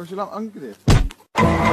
Kan je lang ankeren?